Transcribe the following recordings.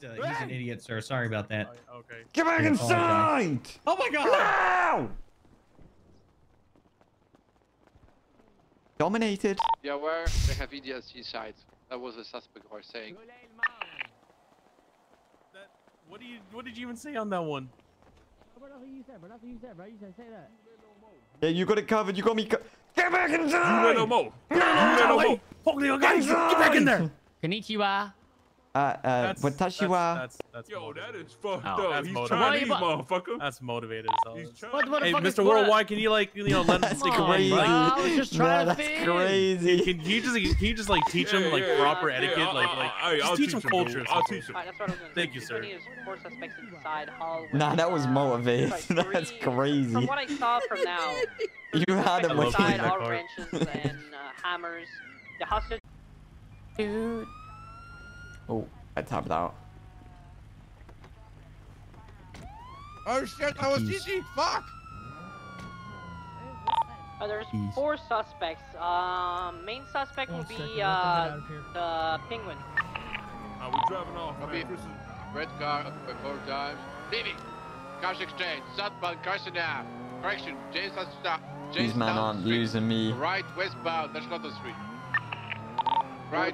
He's, he's an idiot, sir. Sorry about that. Okay. Get back inside! Oh my god! Ow! Dominated. Yeah, where they have EDS inside. That was a suspect who was saying. That, what do you? What did you even say on that one? Yeah, you got it covered. You got me. Co Get back inside! You inside! no more. You no more. Holy guys, get back in there. Konnichiwa. Uh, uh, That's, watashi wa. that's, that's, that's Yo, that is fucked Oh, up. that's He's motivated. Chinese, motherfucker. That's motivated as hell. He's Chinese. What, what the Hey, fuck is Mr. what? Worldwide, can you like, you know, let That's him? crazy. bro, I was just trying Nah, to that's fit crazy. Can you just, can you just like teach him like yeah, proper yeah, etiquette, yeah, like, like I- just I'll teach him him, culture. I'll teach him. That's what I was gonna Thank you, Two sir. continuous Four suspects inside Hull. with, Nah, that was motivated. That's crazy. From what I saw from now, You had him I love with seeing inside that all wrenches and uh, hammers. The hostage. Dude. Oh, I tapped out. Oh shit, that was GG. Fuck. Uh, there's Jeez. four suspects. Um, main suspect will be uh, the penguin. Are we driving off, Copy. man? Red car up by four times. Leaving. Cash exchange. Southbound Carson Ave. Correction. Jason Stop. These men aren't losing me. Right westbound. That's not the street. Right.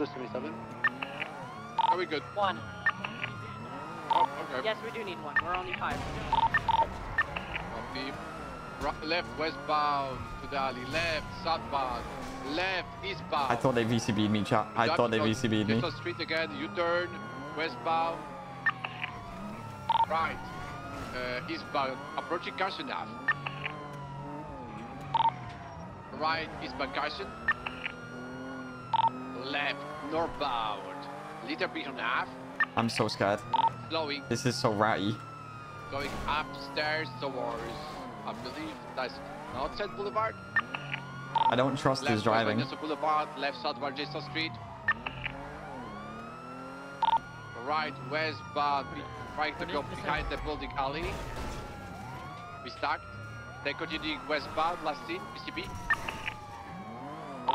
Are we good? One. Oh, okay. Yes, we do need one. We're only five. Copy. Right, left westbound to the alley. Left southbound. Left eastbound. I thought they VCB'd me, chat. I thought they VCB'd me. Just street again. U-turn. Westbound. Right. Uh, eastbound. Approaching Carson Ave. Right. Eastbound Carson. Left. Northbound. Liter Bison Ave. I'm so scared. Slowing. This is so ratty. Going upstairs towards, I believe that's Northside Boulevard. I don't trust his Left driving. Westbound Jason Boulevard. Left southbound Jason Street. Right westbound. Right to go behind the building alley. We stuck. Then continuing westbound. Last scene. VCB.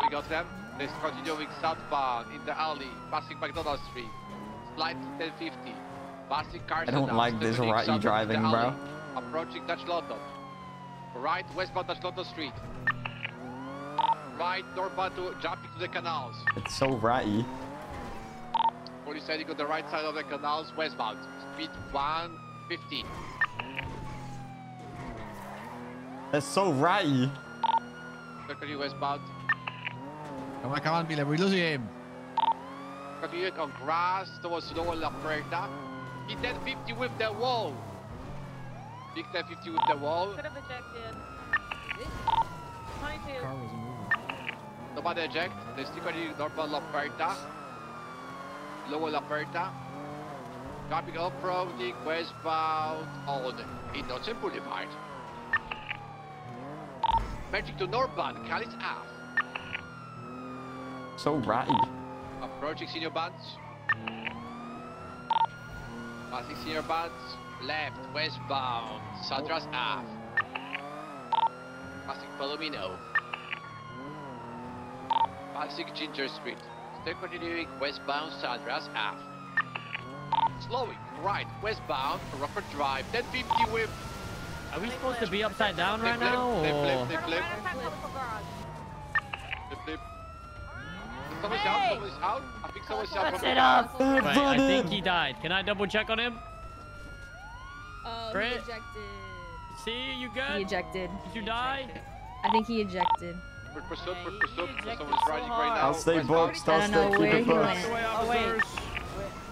We got them. Then continuing southbound in the alley, passing McDonald Street. Slide 1050. Passing cars. I don't like this ratty driving, bro. Approaching Dutch London. Right westbound Dutch London Street. Right northbound to jumping to the canals. It's so ratty. Police heading on the right side of the canals westbound. Speed 150. It's so ratty. Continue westbound. Come on, come on, Mila, we're losing him. Continuing on grass towards Lower La Puerta. Hit 1050 with the wall. Big 1050 with the wall. Could have ejected. 22. Nobody eject. They still continuing northbound La Puerta. Lower La Puerta. Dropping off-roading westbound on Innocence Boulevard. Merging to northbound Calais Ave. So ratty. Approaching senior bands. Passing senior bands. Left, westbound. Sandras Ave. Passing Palomino. Passing Ginger Street. Still continuing westbound Sandras Ave. Slowing right, westbound Rockford Drive. 1050 whip. Are we supposed to be upside down right now? they flip, they flip, they flip. Someone's out, someone's out. I think someone's out That's from it the up. They're I think he died. Can I double check on him? Oh, he ejected. See, you He ejected. Did you die? I think he ejected. Put pursuit, Yeah, put you pursuit. Someone's so riding hard. right now. I'll stay westbound. boxed. I I'll don't stay. know Keep where it he boxed. went. Oh wait.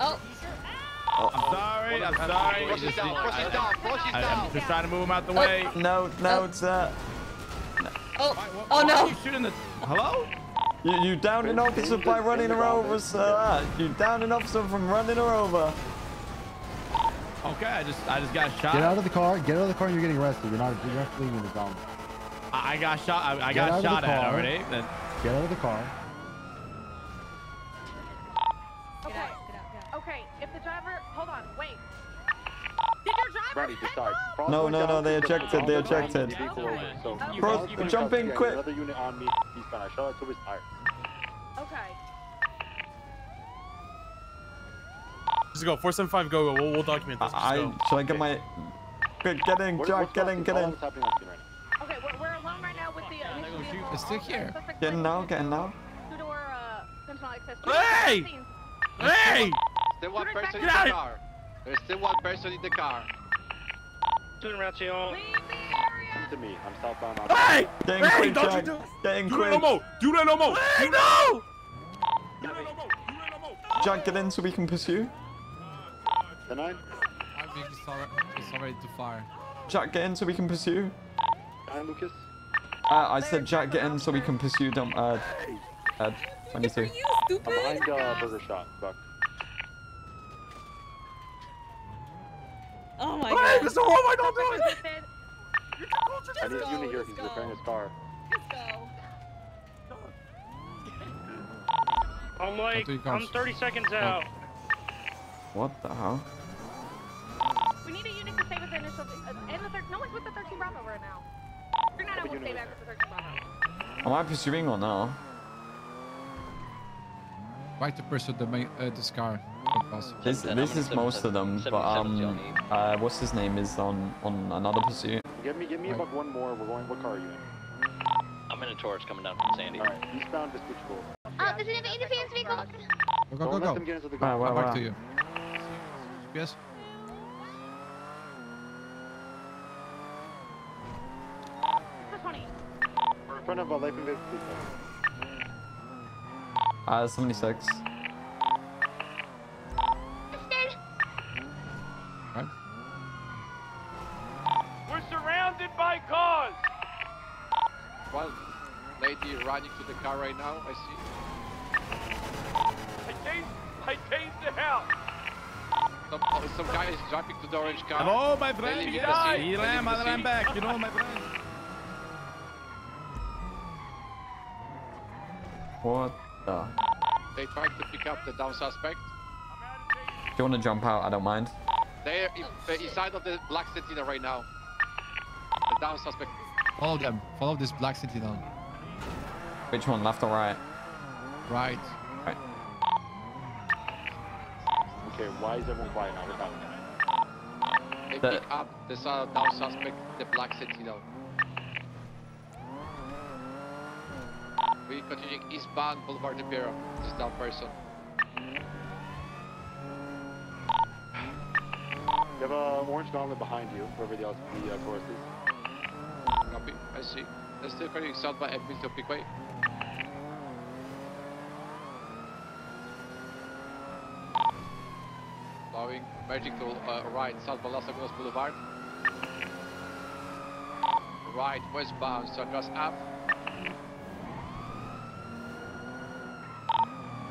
Oh, I'm sorry, I'm sorry. Frost is down, Frost is down, Frost is I'm just trying to move him out the way. No, no, it's uh. oh, Why- why- oh why are no. you shooting the... Hello? You, you downed an officer by running her over, sir. You downed an officer from running her over. Okay, I just I just got shot. Get out of the car. Get out of the car. and You're getting arrested. You're not. You're not fleeing the zone. I, I got shot. I, I got shot at already. Then Get out of the car. Get out, get out, get out. Okay, if the driver, hold on, wait. Did your driver Ready, decide. No, no, no, they ejected, they ejected. the. So, Bro, jump in quick. Another unit on me. He's gonna shot to his tires. Okay. Just go. 475, go, go. We'll, we'll document this. Just I go. should I get my get, get in, Jack, get in, get all in. that's happening on screen right now. Okay, we're, we're alone right now with the uh, initial vehicle. It's still here. suspects Get in now, get in now. Two-door, uh, Sentinel access. Hey! Scene. Hey! Still one person in the car. There's still one person in the car. Leave the area. Come to me. I'm southbound on. Hey! Get in Hey, quick, don't you do- Get in Do that no more. Do that no more. Hey, no! Do that no more. Do that no more. Jack, get in so we can pursue. The nine. I think it's already, it's already too far. Jack, get in so we can pursue. Nine, Lucas. Uh, I said Jack, get in so we can pursue. Dump. Uh, uh, 22. You I'm stupid. behind uh, Burger Shop. Buck. Oh my Hey, god. Mr. Wolf, I don't do it. Assisted. I need a go, unit here. let's He's go. repairing his car. Let's go. Go I'm to your cars. 30 seconds out. What the hell? We need a unit to stay with the initial. Uh, and the thir- no one's with the 13 Bravo right now. You're not able to stay unit back with the 13 Bravo. Am I pursuing or no? Try to pursue the main, uh, this car. If possible. This this is most of them, but um, uh, what's his name is on on another pursuit. Give me, give me about one more. We're going. What car are you in? I'm in a Taurus coming down from Sandy. All right. Eastbound Vespucci Boulevard. Uh, there's an independence vehicle. Go, go, Don't go, let go. them get into the car. wow, Come back wow. to you. Yes. 20. We're in front of uh, Life and Uh, 76. Car right now. I see. I tased, I tased the house. Some, oh, some guy is jumping to the orange car. Hello, my They friend. leave Yes, the scene. here I They am. leave the I'm scene. back. You know, my friend. What the? They tried to pick up the down suspect. Do you want to jump out? I don't mind. They're in- they're inside of the black sentinel right now. The down suspect. Follow them. Follow this black sentinel. Which one, left or right? Right. Right. Okay. Why is everyone quiet now? What's happening? They The- pick up the uh, down suspect, the black sentinel. We continue eastbound Boulevard Del Perro. This down person. You have a orange gauntlet behind you, wherever the, else- the uh, Taurus is. Copy. I see. They're still continuing south by Edmonton Peakway. Allowing merging to uh, right, south by Boulevard. Right, westbound, Sundress Ave.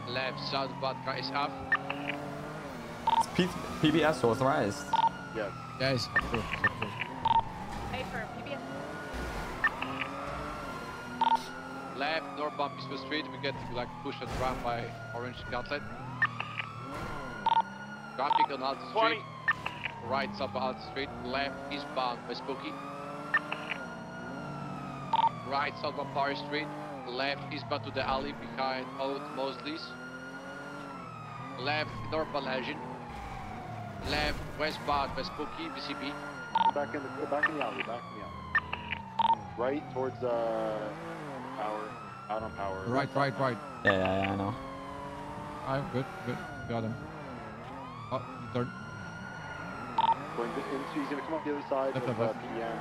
Left, southbound, Christ Ave. It's P PBS authorized. Yes. Yes, approved. approved. Hey, for PBS. Left, northbound Peaceful Street. We get like pushed and run by Orange Gauntlet. Traffic on Alta Street. Right, south by Alta Street. Left, eastbound by Spooky. Right, southbound Power Street. Left, eastbound to the alley behind Old Mosley's. Left, northbound Legend. Left, westbound by Spooky, VCB. Back in the back in the alley. Back in the alley. Right towards uh power. Out on power. Right, right, right. Yeah, yeah, yeah, I know. I'm good, good. Got him. Third. Going into, he's gonna come up the other side Left, of left, uh. PM.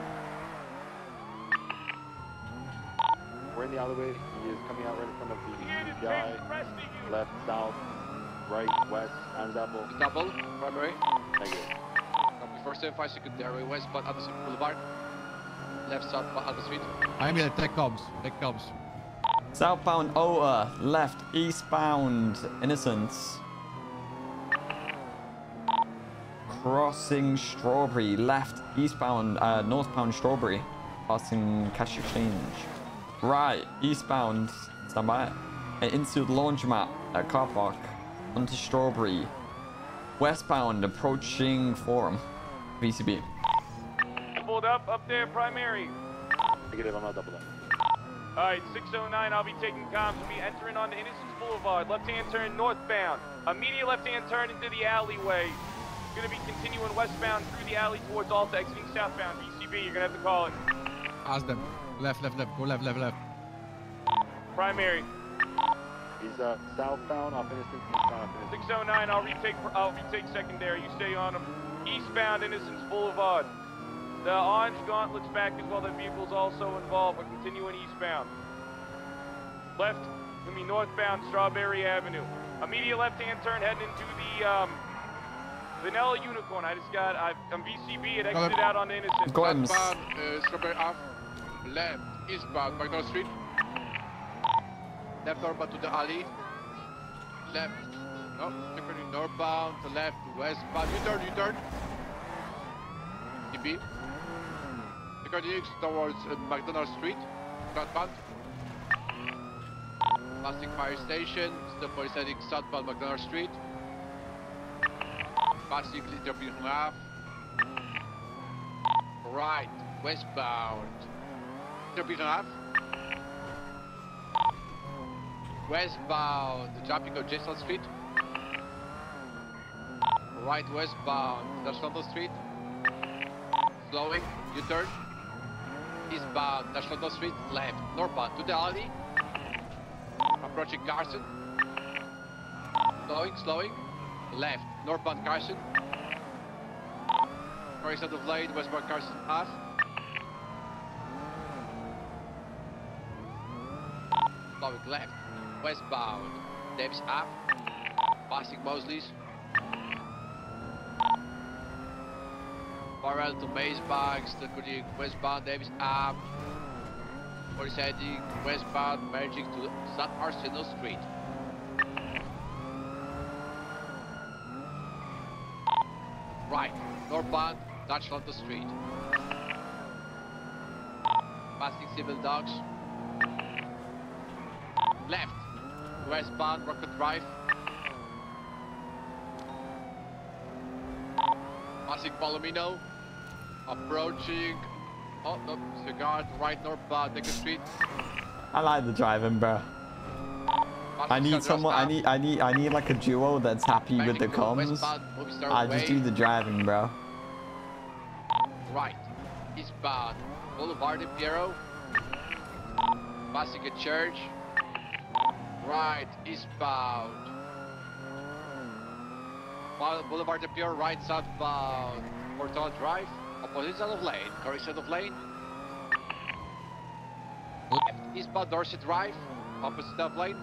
We're in the alleyway. He is coming out right in front of the guy. Left, south, right, west, and apple. Double, primary. Thank Negative. Copy 475 secondary westbound Anderson Boulevard. Left, southbound Alta Street. I'm here. Tech comes. Tech comes. Southbound Alta, left, eastbound Innocence. Crossing Strawberry, left, eastbound, uh, northbound Strawberry. Passing Cash Exchange. Right, eastbound, stand by. Into the launch laundromat at car park. Onto Strawberry. Westbound, approaching Forum. VCB. Pulled up, up there, primary. Negative, I'm not double that. Alright, 609, I'll be taking comms. We'll be entering onto Innocence Boulevard. Left-hand turn northbound. Immediate left-hand turn into the alleyway. Gonna be continuing westbound through the alley towards Alta, exiting southbound. VCB, you're gonna have to call it. Ask them. Left, left, left. Go left, left, left. Primary. He's uh, southbound off Innocence, eastbound off Innocence. 609, I'll retake, I'll retake secondary. You stay on him. Eastbound Innocence Boulevard. The orange gauntlet's back as well. That vehicle's also involved. We're continuing eastbound. Left, gonna be northbound Strawberry Avenue. Immediate left-hand turn heading into the um, Vanilla Unicorn. I just got, I, I'm VCB. It exited out on Innocence. Go ahead. Southbound, uh, Strawberry Ave. Left, eastbound, McDonald Street. Left northbound to the alley. Left. No, turning northbound to left, westbound. U-turn, U-turn. DB. Continuing towards uh, McDonald Street. Southbound. Passing fire station. Still police heading southbound McDonald Street. Passing Little Ave. Right, westbound. Ave. Westbound, jumping on Jason Street. Right westbound, London Street. Slowing, U-turn. Eastbound, London Street. Left, northbound to the alley. Approaching Carson. Slowing, slowing. Left, northbound Carson. Side of lane, westbound Carson Ave. Slowing left, westbound. Davis Ave. Passing Mosley's. Parallel to Maze Bank, still continuing westbound Davis Ave. Police heading westbound, merging to South Arsenal Street. Right, northbound, Dutch London Street. Passing civil dogs. Left, westbound, Rocket Drive. Passing Palomino. Approaching. Oh, no, cigar, right northbound, Decker Street. I like the driving, bro. I need someone. I need. I need. I need like a duo that's happy with the comms. I just do the driving, bro. Right, eastbound, Boulevard Del Perro. Passing a church. Right, eastbound. Boul- Boulevard Del Perro, right southbound. Portola Drive, opposite side of lane, correct side of lane. Left, eastbound Dorset Drive, opposite side of lane.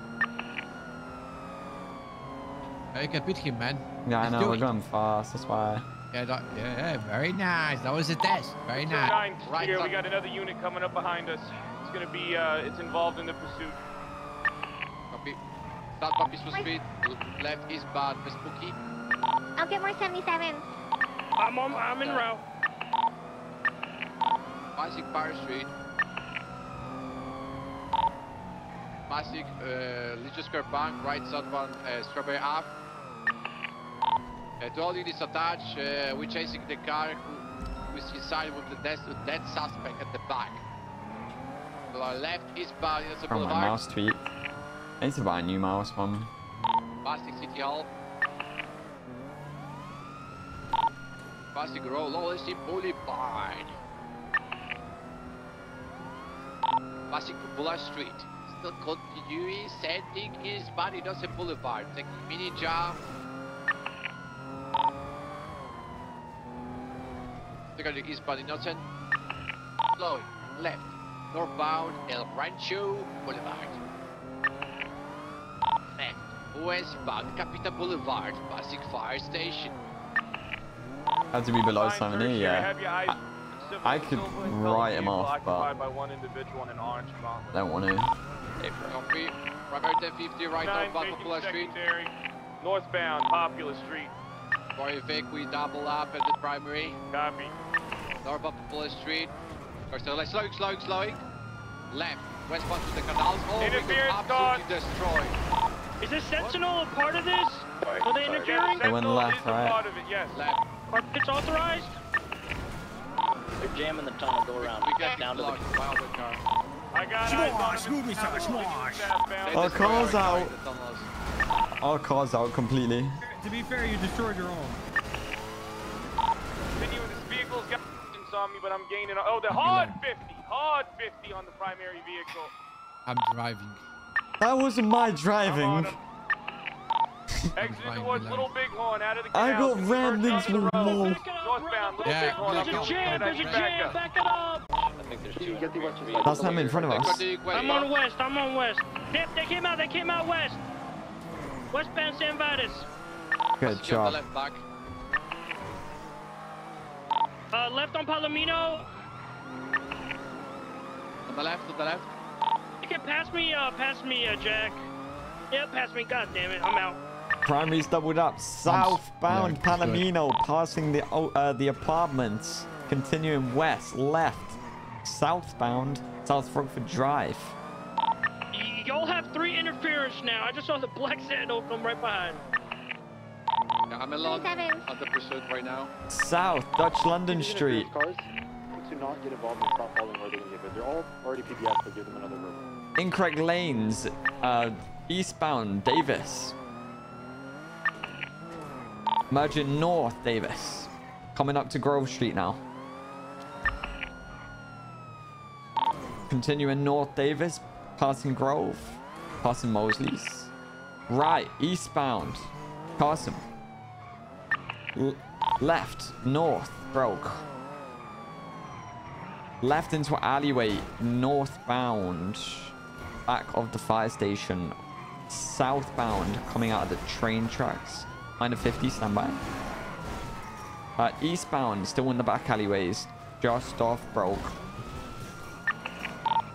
Yeah, you can beat him, man. Yeah, I Let's know. We're it. going fast. That's why. Yeah, that, yeah, yeah, very nice. That was a test. Very nice. 609, Right here, we got another unit coming up behind us. It's gonna be, uh, it's involved in the pursuit. Copy. Southbound Peaceful Street, l- left eastbound Vespucci. I'll get more 77. I'm on, I'm en route. Passing Fire Street. Passing uh, Legion Square Bank, right southbound uh, Strawberry Ave. Uh, to all units attached, uh, we're chasing the car who, is inside with the dead, dead suspect at the back. To our left, eastbound, Innocence Oh, my Boulevard. mouse tweet. I need to buy a new mouse, from. Passing City Hall. Passing Roll in Boulevard. Passing Bullard Street. Still continuing sending his body Innocence Boulevard. Taking mini job. Still going eastbound Innocence. Slowing left. Northbound El Rancho Boulevard. Left. Westbound Capital Boulevard. Passing fire station. Had to be below Fine, 70, here, yeah. have your eyes- I, I could write him off, but by one individual in an orange don't want to. Copy. Primary 1050 right Nine, northbound taking Popular Street. northbound Popular Street. For Vic, we double up at the primary. Copy. Northbound Popular Street. Or so like slowing, slowing, slowing. Left. Westbound to the canals. Oh, Interference got absolutely destroyed. Is this Sentinel a part of this? Are they interfering? They went left, is a right? part of it, yes. Left. Are pits authorized? They're jamming the tunnel. Go around. We got down down to the blocked by other car. I got eyes on him. Scooby Our car's out. Our car's out completely. To be fair, you destroyed your own. Continuing, this vehicle's got distance on me, but I'm gaining. Oh, the hard 50. Hard 50 on the primary vehicle. I'm driving. That wasn't my driving. Um, Exit towards Little Bighorn out of the I got rammed into a wall. Northbound, Little Yeah, Bighorn. there's a jam, there's a jam. Back it up. I think there's two. Get the western side. That's not in front of us. I'm on west. I'm on west. Yep, they came out. They came out west. Westbound San Vitus. Good job. Left back. Uh, left on Palomino. On the left, on the left. You can pass me. Uh, pass me, uh, Jack. Yep, pass me. God damn it, I'm out. Primary's doubled up. Southbound yeah, good. Palomino, passing the uh, the apartments. Continuing west, left. Southbound, South Frankfurt Drive. Y'all have three interference now. I just saw the black Sentinel come right behind. Yeah, I'm along 27. on the pursuit right now. South, Dutch London These Street. Cars, do not get involved and stop following where they're going to get. They're all already PBS, but give them another room. Incorrect lanes, uh, eastbound Davis. Merging north Davis. Coming up to Grove Street now. Continuing north Davis, passing Grove, passing Mosley's. Right, eastbound, Carson. Left, north, broke. Left into alleyway, northbound, back of the fire station. Southbound, coming out of the train tracks. Minor 50, standby. Uh, eastbound, still in the back alleyways, just off Brouge.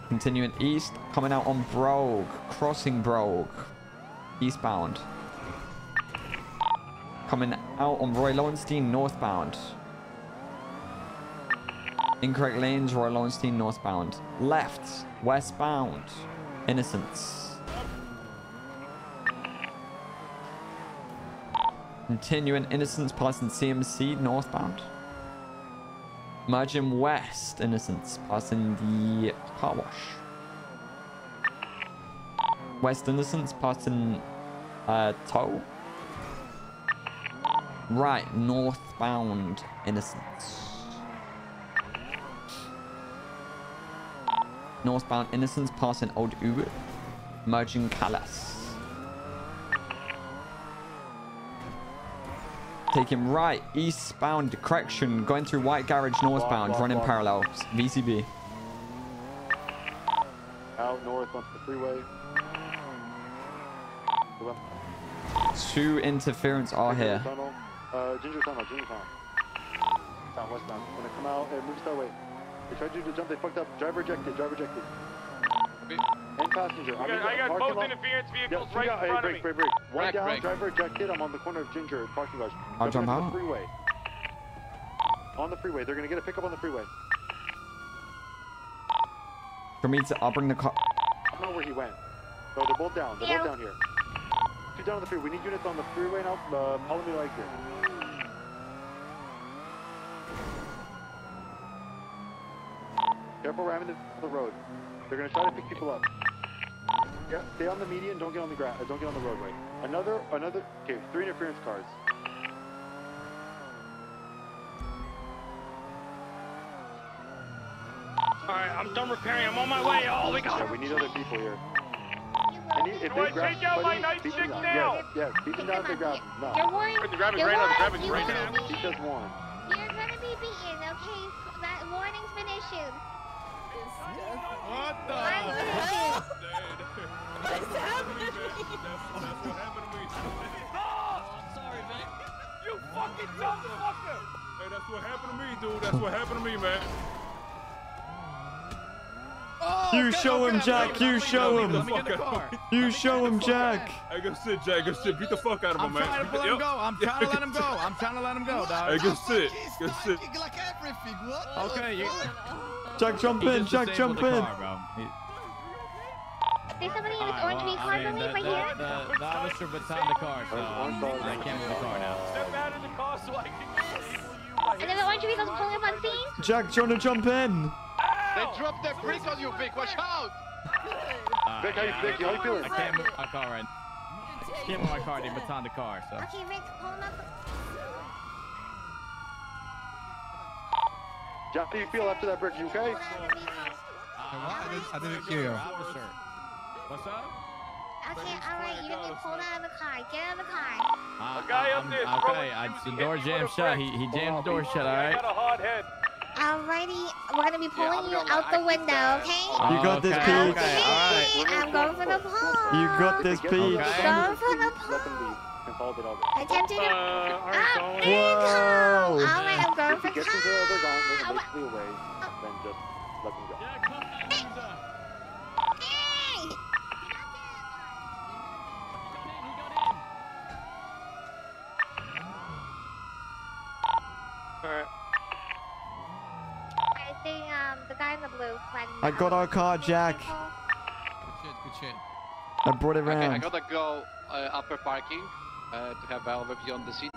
Continuing east, coming out on Brouge, crossing Brouge. Eastbound. Coming out on Roy Lowenstein, northbound. Incorrect lanes, Roy Lowenstein, northbound. Left, westbound. Innocence. Continuing Innocence passing CMC, northbound. Merging west, Innocence passing the car wash. West Innocence passing uh, tow. Right, northbound Innocence. Northbound Innocence passing Old Uber. Merging Calais. Taking right, eastbound correction, going through White Garage northbound, walk, running walk. parallel. VCB. Out north onto the freeway. To the left. Two interference are here. Tunnel. Uh, Ginger Tunnel, Ginger Tunnel. Down westbound. Gonna come out and move star way. They tried you to jump, they fucked up. Driver ejected, driver ejected. And passenger. I I'm in got, I got both lot. interference vehicles three right down. in Hey, front of break, me. break, break. One Break, down, break. driver ejected. I'm on the corner of Ginger parking garage. I'll Jumping jump on out. The freeway. On the freeway. They're gonna get a pickup on the freeway. For me to, I'll bring the car. I don't know where he went. So they're both down. They're Yeah. both down here. Two down on the freeway. We need units on the freeway now. Uh, Palomino exit. Careful ramming the, the road. They're gonna try to pick people up. Yeah, stay on the median. Don't get on the ground. Uh, don't get on the roadway. Another, another. Okay, three interference cars. Alright, I'm done repairing. I'm on my way. Oh, we got Yeah, we need other people here. And he- if Do I they grab take out my somebody, night beat six them now? Yes, yes, beat them down if they grab them. No. You're warned. The grab is You're right now, the grab warned. is You right now. be- He just won. You're gonna be beaten, okay? That warning's been issued. What the? One What's happening? What happened to me? Oh, I'm sorry, Jack. You fucking dumb fucker! Hey, that's what happened to me, dude. That's what happened to me, man. Oh, You okay, show him, Jack. okay, You show him. Let me get in the car. You show him, Jack. Hey, good shit, Jack. Good shit. Beat the fuck out of him, I'm man. trying to let him go. I'm trying to let him go. I'm trying to let him go, dog. Hey, good shit. Good shit. like everything. What? Okay, you. Jack, jump in. Jack, jump in. There's somebody in this orange V car for me right here. The, the officer baton the car, so I can't move the car now. Step out of the car so I can enable. And then the orange vehicle's pulling up on scene. Jack, do you want to jump in? They dropped their brick on you, Vic. Watch out! Uh, Vic, how you, Vic, how you feeling? I can't move my car right now. I can't move my car. They baton the car, so. Okay, Rick, hold up. Jack, how do you feel after that brick? You okay? I didn't, I didn't hear you. What's up? Okay, alright, You're gonna pulled out of the car. Get out of the car. Uh, A guy up I'm- there Okay, throwing I, juicy the hit door jammed a shut. He, he jammed the door shut, I alright? got a hard head. Alrighty, we're gonna be pulling I'm you gonna out the actually window, stand okay? You got this, okay, Peach. Okay, alright. I'm going for the pole. You got this, Get Peach. on the Okay. Going for the Let pole. Leave. Consolidate all Uh, Attempting to. are Ah, going. income. Whoa. Alright, I'm going If for he gets into the other gauntlet and car. basically away, then just let them go. Hey! Alright. I think um the guy in the blue. riding I got our car, Jack. Good shit, good shit. I brought it Okay, I gotta go uh, upper parking uh, to have an overview on the scene.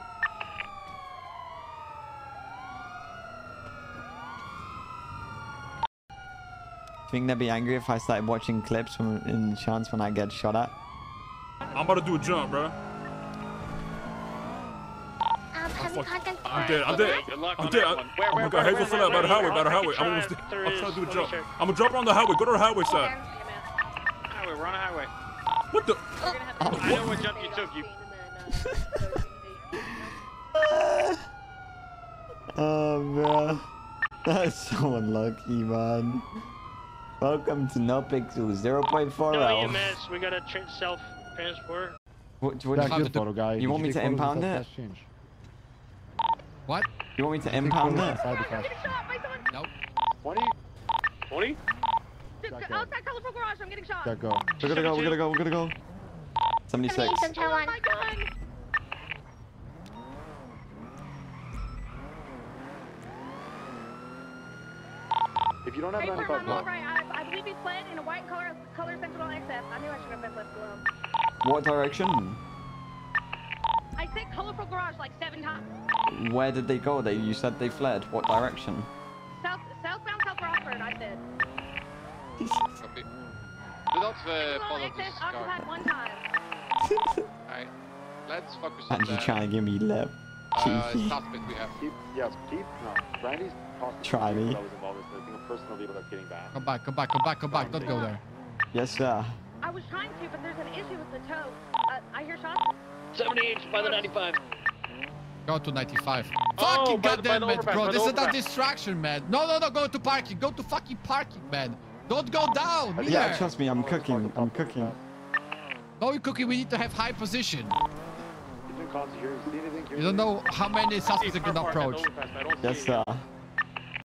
Think they'd be angry if I started watching clips from in chance when I get shot at? I'm about to do a jump, bro. Um, have you contacted I'm dead. I'm dead. Good luck I'm on dead. that I- one. oh my god, Hazel fell out by the highway, by the highway. I'm almost. I'm trying to do a jump. I'm gonna jump on the highway. Go to the highway side. Highway, we're on a highway. What the? I know what jump you took. You. Oh, bro. That's so unlucky, man. Welcome to No Pixels 0.40. No EMS. We got a tra- self transport. What, what, Jack, you, the photo guy. you Did want me to impound with it? that fast change? What? You want me to Take impound photos it? inside the fast- Nope. 20? 20? Outside colorful garage. I'm getting shot. Jack, go. We gotta go, we gotta go, we gotta go. 76. Central Oh one. my gun! If you don't have Hey, 95 Portman, bucks, right. I, I believe he fled in a white color, color Sentinel XF. I knew I should have been left alone. What direction? I said colorful garage like seven times. Where did they go? They You said they fled. What direction? South, southbound South Rockford, I said. Copy. Do not uh, follow XF this car. occupied one time. Alright, let's focus on And you the trying to give me lip. uh, Cheeky. suspect we have. keep, yeah, keep, no. Randy's costing Try me. I was involved with, I think a personal vehicle that's getting back. Come back, come back, come back, come back. Don't go there. Yes, sir. I was trying to, but there's an issue with the tow. Uh, I hear shots. 78 by the 95. Go to 95. Oh, fucking by the- goddamn it, bro. This is a distraction, man. No, no, no. Go to parking. Go to fucking parking, man. Don't go down. Yeah, Here. trust me, I'm cooking. I'm cooking. No, you cookie. We need to have high position. Keep in contact here. You see anything? Hear You don't know how many suspects are gonna Car park at the approach. overpass, I Yes, it. sir.